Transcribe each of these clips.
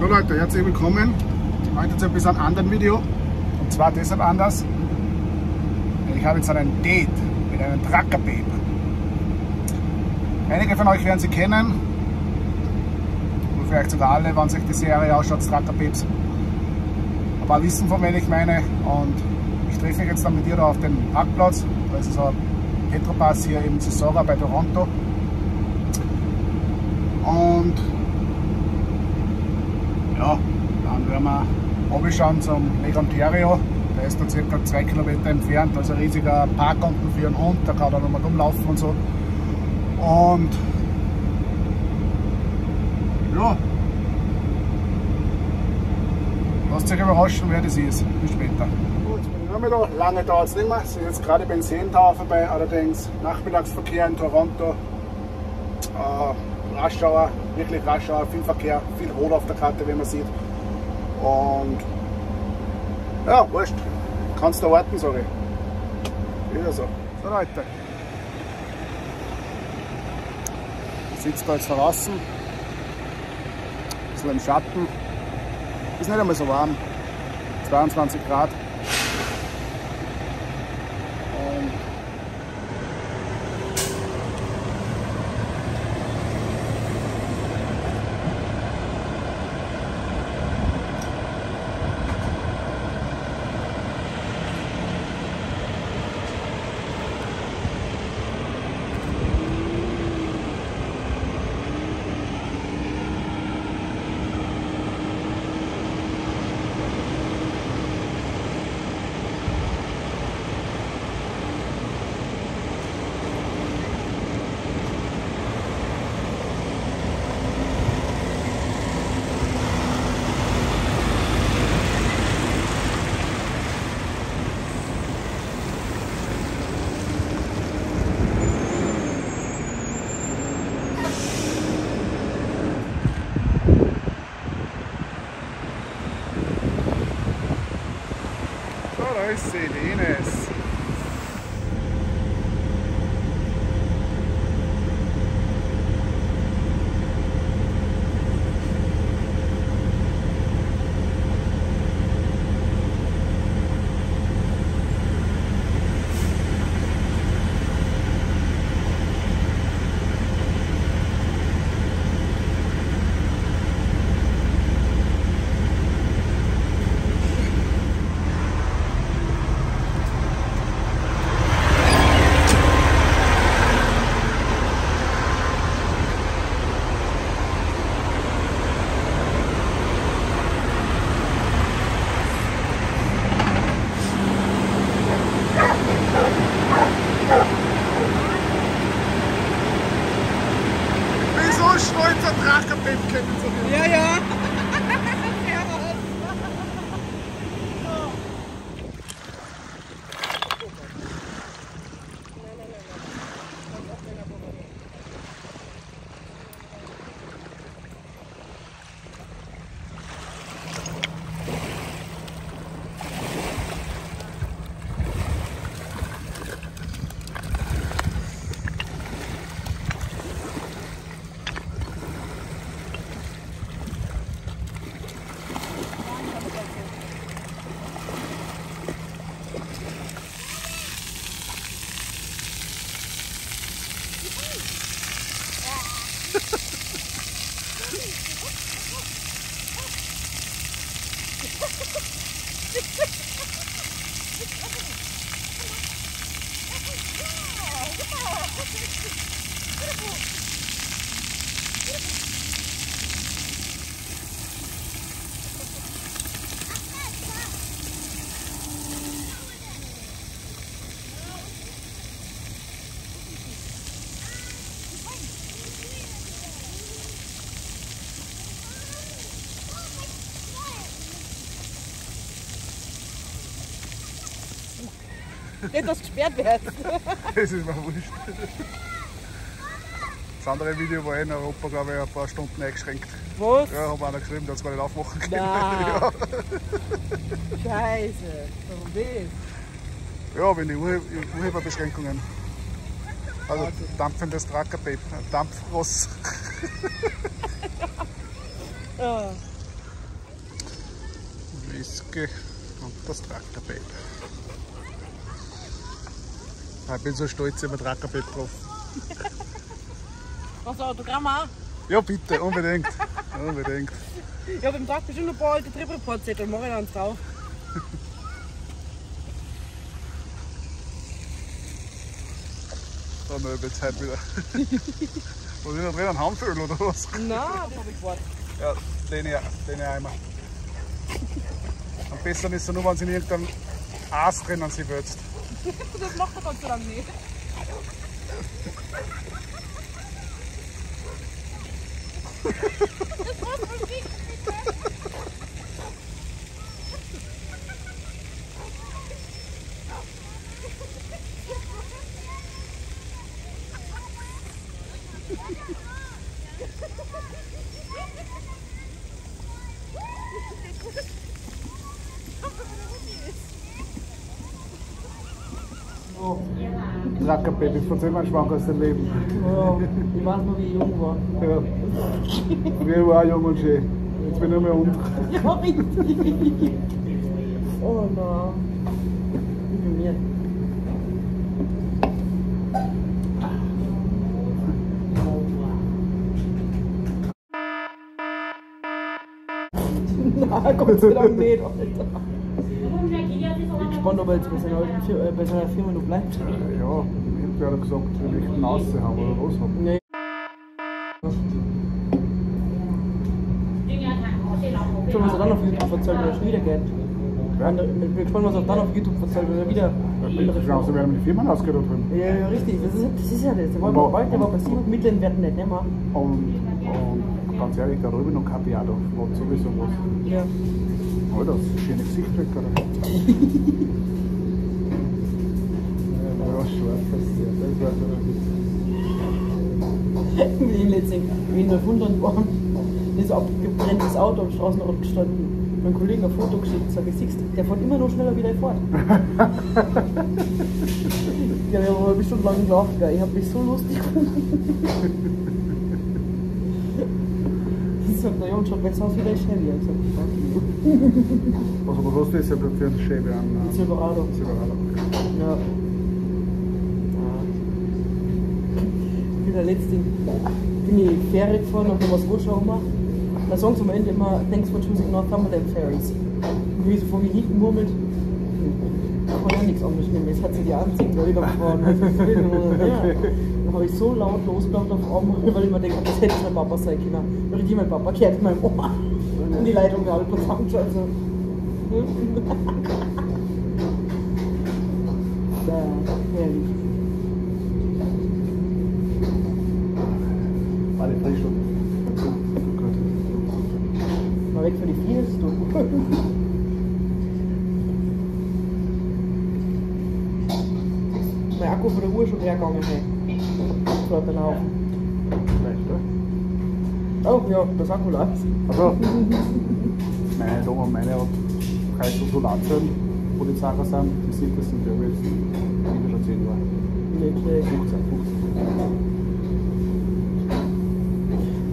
So Leute, herzlich willkommen. Heute zu ein bisschen anderen Video. Und zwar deshalb anders. Ich habe jetzt einen Date mit einem Trucker-Babe. Einige von euch werden sie kennen. Oder vielleicht sogar alle, wenn sich die Serie ausschaut, Trucker-Babes. Ein paar wissen, von wem ich meine. Und ich treffe mich jetzt dann mit ihr da auf dem Parkplatz. Da ist so ein Petropass hier eben zu Sora bei Toronto. Und ja, dann werden wir runterschauen zum Lake Ontario. Der ist da circa zwei Kilometer entfernt, also ein riesiger Park unten für einen Hund, da kann er nochmal rumlaufen und so. Und ja, lasst euch überraschen, wer das ist. Bis später. Gut, bin ich noch da. Lange dauert es nicht mehr. Ist jetzt gerade Benzin Tower vorbei, allerdings Nachmittagsverkehr in Toronto. Äh, Raschauer, wirklich Raschauer, viel Verkehr, viel Rot auf der Karte, wie man sieht. Und ja, wurscht. Kannst du warten, sage ich. Wieder so. So Leute. Ich sitze da jetzt draußen. Ein bisschen im Schatten. Ist nicht einmal so warm. 22 Grad. Und So, Just Nicht, dass du gesperrt wird. Das ist mir wurscht. Das andere Video war in Europa, glaube ich, ein paar Stunden eingeschränkt. Was? Ja, haben einer geschrieben, der hat es gar nicht aufmachen können. Ja, Scheiße. Warum das? ja wenn die Urhe Urheberbeschränkungen. Also dampfendes Truckerbabe, Dampfross. Ja. Whisky und das Trackerbabe. Ich bin so stolz über Trackerbabe drauf. Was Autogramm auch? Ja, bitte, unbedingt. unbedingt. Ich habe im Tag bestimmt noch ein paar alte Trip-Report-Zettel, mache ich dann drauf. Da möbelt es heute wieder. Was ist da drin? Ein Hanföl oder was? Nein, das habe ich gewartet. Ja, lehne ich, lehne ich einmal. Am besten ist es nur, wenn sie in irgendeinem Aas drinnen sie wälzt. Das macht er Gott sei Dank nicht. Trackerbaby, von zehn schwank aus dem Leben. Ja, ich weiß noch, wie ich jung war. Ja. Früher war auch jung und schön. Jetzt bin ich nur mehr unten. Ja, richtig. Oh nein. Ich bin mir. Nein, Gott sei Dank nicht, Alter. Ich bin gespannt, ob er jetzt bei seiner, alten Fir äh, bei seiner Firma noch bleibt. Ja, irgendwie hat er gesagt, ich den Aussehen haben oder was haben. Nee. Schon was er dann auf YouTube erzählt, wenn er schon wieder geht. Ich bin gespannt, was er dann auf YouTube erzählt, wenn er wieder Ich glaube, sie werden die Firmen ausgedacht haben. Ja, ja, richtig. Das ist, das ist ja das. Der war Aber- bald, der war bei sieben Mitteln werden nicht mehr. Und, und ganz ehrlich, da drüben noch Capiado, hat sowieso was. Ja. Aber das schöne Gesicht weg, oder? ja, schwarz, das ist ja, das war so Wie ich letztens wie in der Wundern war, ist abgebrenntes Auto am Straßenrand gestanden. Mein Kollege ein Foto geschickt, sag ich, siehst der fährt immer noch schneller wieder fort. ja, ich habe eine halbe Stunde lang gelacht, ich habe mich so lustig gefunden. 38 personów ile siebie. O to po prostu jest reprezentując siebie, a na... Cyboralo. Cyboralo, Ja. Wieder also, letztens bin ich Fähre gefahren nach was Wuschau gemacht. Da Der Song am Ende immer Thanks for choosing Northumberland Ferries. Wie so vor mir hinten murmelt kann ja nichts anderes nehmen, jetzt hat sie die da will nur- ja. Dann habe ich so laut losgelacht auf einmal, weil ich mir denke, das hätte mein Papa sein können. Weil ich mein Papa gehört in meinem Ohr. Und die Leitung verfangen schon. Also. Ja, herrlich. Alle frisch und gut. Mal weg von die Fies, mein Akku von der Uhr schon hergegangen, hey. Fährt dann auf. Vielleicht, oder? Oh ja, das Akku läuft. Also, meine Oma, meine hat keine so Solarzellen, wo die Sachen sind. Die sind das sind ja jetzt wieder schon 10 Jahre. Nicht schlecht. 15, 15.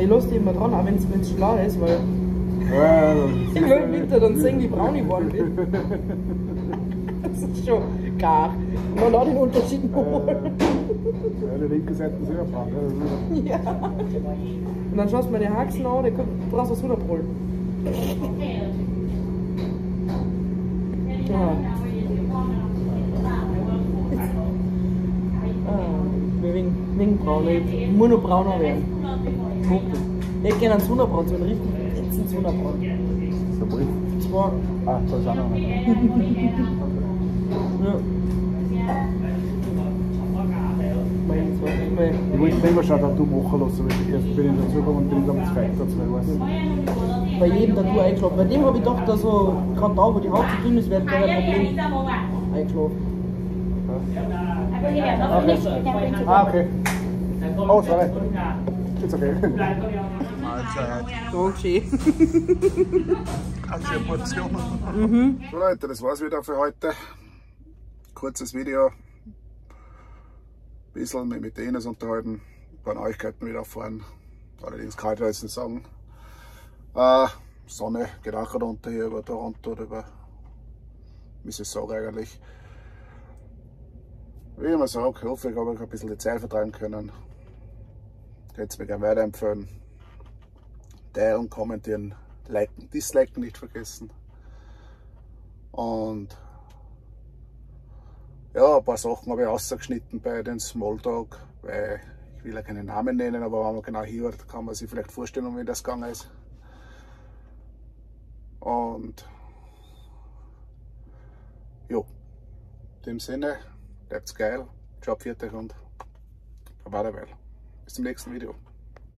Ich lasse die immer dran, auch wenn es schon klar ist, weil Ja, ich will im Winter dann sehen, wie braun ich geworden bin. Das ist schon gar. Man lässt den Unterschied noch holen. Ja, die linke Seite ist immer braun. Ja, das ist- Ja. Und dann schaust du mir die Haxen an, der kommt, du brauchst was runterbrüllen. Ja. Ah, wegen, wegen braun, ich muss noch brauner werden. Punkte. Ich gerne einen Sonnenbrand, so einen richtig letzten Sonnenbrand. So Brief. Zwar, Ah, da ist auch noch einer. ja. Ich wollte immer schon Tattoo machen lassen, weil ich erst bin ich dazugekommen und bin dann mit zwei dazu, weißt du. bei jedem Tattoo eingeschlafen. Bei dem habe ich gedacht, dass so, gerade da, wo die Haut so dünn ist, wäre wäre ein Problem eingeschlafen. Ah, okay. Oh, sorry. It's okay. Mahlzeit. Dankeschön. Kannst du Portion? So Leute, das war's wieder für heute. Kurzes Video. Ein bisschen mich mit denen unterhalten, ein paar Neuigkeiten wieder erfahren. Allerdings nicht sagen. Äh, Sonne geht auch gerade unter hier über Toronto oder über Mississauga eigentlich. Wie immer sage, ich hoffe, ich habe euch ein bisschen die Zeit vertreiben können. Könnt ihr mir gerne weiterempfehlen. Teilen, kommentieren, liken, disliken nicht vergessen. Und ja, ein paar Sachen habe ich ausgeschnitten bei den Smalltalk, weil ich will ja keinen Namen nennen, aber wenn man genau hört, kann man sich vielleicht vorstellen, wie das gegangen ist. Und ja, in dem Sinne, bleibt's geil, Job fertig und Baba Bis zum nächsten Video.